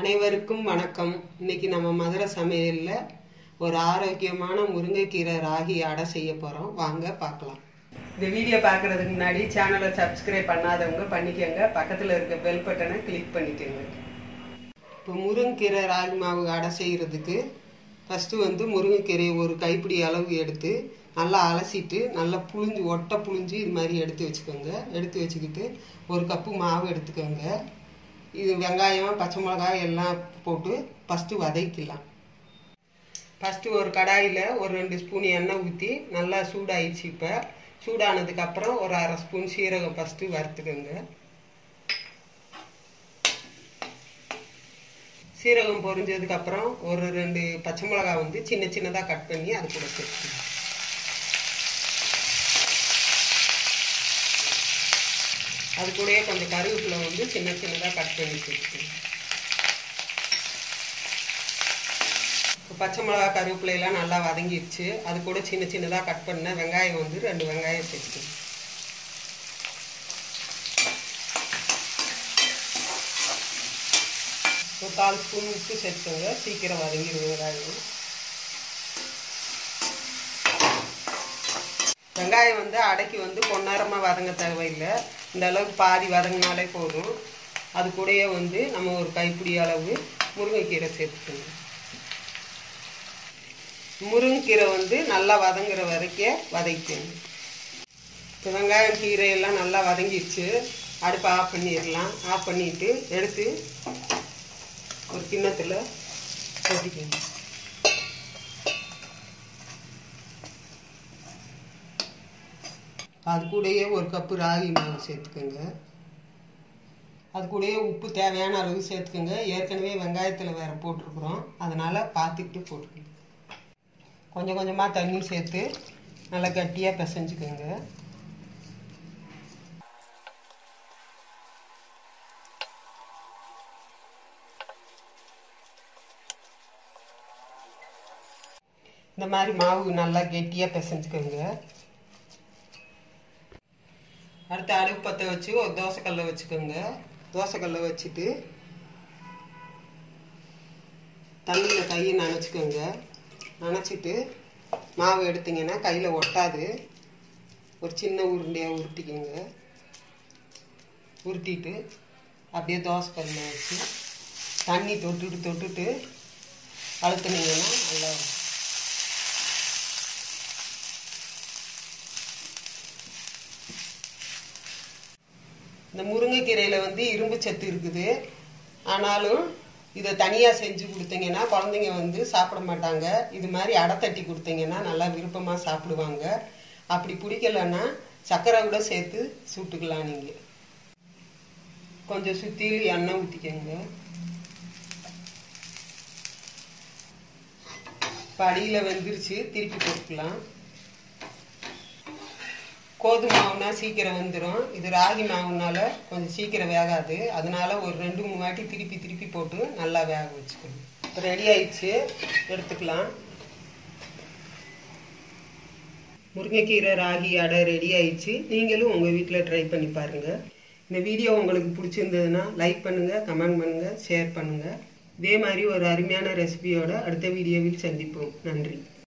அனைவருக்கும் வணக்கம். இன்னைக்கு நம்ம மதுரை சமையல்ல ஒரு ஆரோக்கியமான முருங்கைக்கீரை ராகி அடை செய்ய போறோம். வாங்க பார்க்கலாம். இந்த வீடியோ பார்க்கறதுக்கு முன்னாடி சேனலை சப்ஸ்கிரைப் பண்ணாதவங்க பண்ணிக்கோங்க. பக்கத்தில் இருக்க பெல் பட்டனை கிளிக் பண்ணிக்கோங்க. இப்போ முருங்கைக்கீரை ராகி மாவு அடை செய்கிறதுக்கு ஃபஸ்ட்டு வந்து முருங்கைக்கீரையை ஒரு கைப்பிடி அளவு எடுத்து நல்லா அலசிட்டு நல்லா புழிஞ்சு ஒட்டை புழிஞ்சு இது மாதிரி எடுத்து வச்சுக்கோங்க. எடுத்து வச்சுக்கிட்டு ஒரு கப்பு மாவு எடுத்துக்கோங்க. இது வெங்காயம் பச்சை மிளகாய் எல்லாம் போட்டு ஃபஸ்ட்டு வதக்கிடலாம். ஃபஸ்ட்டு ஒரு கடாயில் ஒரு ரெண்டு ஸ்பூன் எண்ணெய் ஊற்றி நல்லா சூடாயிடுச்சு இப்போ. சூடானதுக்கப்புறம் ஒரு அரை ஸ்பூன் சீரகம் ஃபஸ்ட்டு வறுத்துக்கோங்க. சீரகம் பொரிஞ்சதுக்கப்புறம் ஒரு ரெண்டு பச்சை மிளகாய் வந்து சின்ன சின்னதாக கட் பண்ணி அது கூட சேர்த்துக்கணும் அது கூடயே கொஞ்சம் கருவேப்பிலை வந்து சின்ன சின்னதாக கட் பண்ணி வச்சுருக்கேன் பச்சை மிளகா கருவேப்பிலையெல்லாம் நல்லா வதங்கிடுச்சு அது கூட சின்ன சின்னதாக கட் பண்ண வெங்காயம் வந்து ரெண்டு வெங்காயம் சேர்த்துக்கணும் ஒரு கால் ஸ்பூன் உப்பு சேர்த்துங்க சீக்கிரம் வதங்கிடும் வெங்காயம். வெங்காயம் வந்து அடைக்கி வந்து பொன்னாரமாக வதங்க தேவையில்லை. இந்த அளவுக்கு பாதி வதங்கினாலே போதும். அது கூடயே வந்து நம்ம ஒரு கைப்பிடி அளவு முருங்கைக்கீரை சேர்த்துக்கணும். முருங்கைக்கீரை வந்து நல்லா வதங்குற வரைக்கும் வதக்கணும் இப்போ வெங்காயம் கீரையெல்லாம் நல்லா வதங்கிடுச்சு. அடுப்பை ஆஃப் பண்ணிடலாம். ஆஃப் பண்ணிட்டு எடுத்து ஒரு கிண்ணத்தில் கொட்டிக்கணும். அது கூடயே ஒரு கப்பு ராகி மாவு சேர்த்துக்கோங்க. அது கூடயே உப்பு தேவையான அளவு சேர்த்துக்கோங்க. ஏற்கனவே வெங்காயத்தில் வேறு போட்டிருக்குறோம். அதனால் பார்த்துக்கிட்டு போட்டுக்கோங்க. கொஞ்சம் கொஞ்சமாக தண்ணி சேர்த்து நல்லா கட்டியாக பிசைஞ்சுக்கோங்க. இந்த மாதிரி மாவு நல்லா கெட்டியாக பிசைஞ்சுக்கோங்க. அடுத்து அடுப்பு பற்ற வச்சு ஒரு தோசைக்கல்லை வச்சுக்கோங்க. தோசைக்கல்லை வச்சுட்டு தண்ணியில் கையை நனைச்சிக்கோங்க. நனைச்சிட்டு மாவு எடுத்தீங்கன்னா கையில் ஒட்டாது. ஒரு சின்ன உருண்டையாக உருட்டிக்கோங்க. உருட்டிட்டு அப்படியே தோசைக்கல்ல வச்சு தண்ணி தொட்டுட்டு தொட்டுட்டு அழுத்துனீங்கன்னா நல்லா இந்த முருங்கைக்கீரையில் வந்து இரும்பு சத்து இருக்குது. ஆனாலும் இதை தனியாக செஞ்சு கொடுத்தீங்கன்னா குழந்தைங்க வந்து சாப்பிட மாட்டாங்க. இது மாதிரி அடை தட்டி கொடுத்தீங்கன்னா நல்லா விருப்பமாக சாப்பிடுவாங்க. அப்படி பிடிக்கலன்னா சர்க்கரை கூட சேர்த்து சுட்டுக்கலாம் நீங்கள் கொஞ்சம் சுற்றிலும் எண்ணெய் ஊற்றிக்கோங்க இப்போ அடியில் வெந்துருச்சு திருப்பி கொடுக்கலாம் கோது மாவுனா சீக்கிரம் வந்துடும் இது ராகி மாவுனால கொஞ்சம் சீக்கிரம் வேகாது. அதனால ஒரு ரெண்டு மூணு வாட்டி திருப்பி திருப்பி போட்டு நல்லா வேக வச்சுக்கணும். இப்போ ரெடி ஆயிடுச்சு. எடுத்துக்கலாம். முருங்கைக்கீரை ராகி அடை ரெடி ஆயிடுச்சு. நீங்களும் உங்கள் வீட்டில் ட்ரை பண்ணி பாருங்கள் இந்த வீடியோ உங்களுக்கு பிடிச்சிருந்ததுன்னா லைக் பண்ணுங்கள் கமெண்ட் பண்ணுங்கள் ஷேர் பண்ணுங்கள் இதே மாதிரி ஒரு அருமையான ரெசிபியோட அடுத்த வீடியோவில் சந்திப்போம். நன்றி.